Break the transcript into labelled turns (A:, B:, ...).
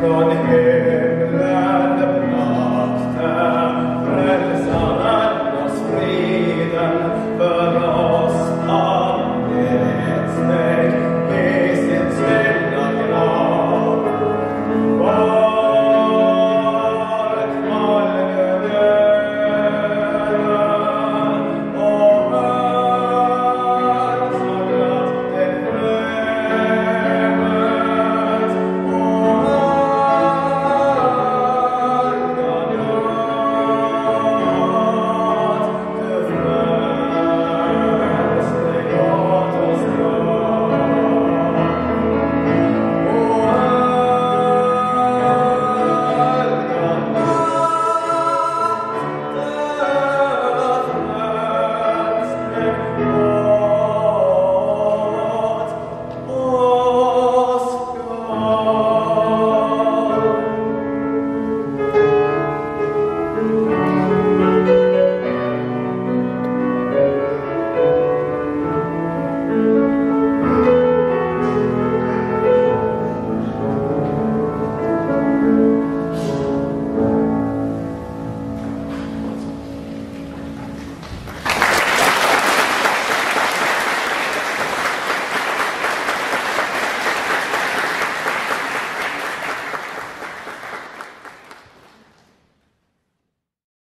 A: gone air.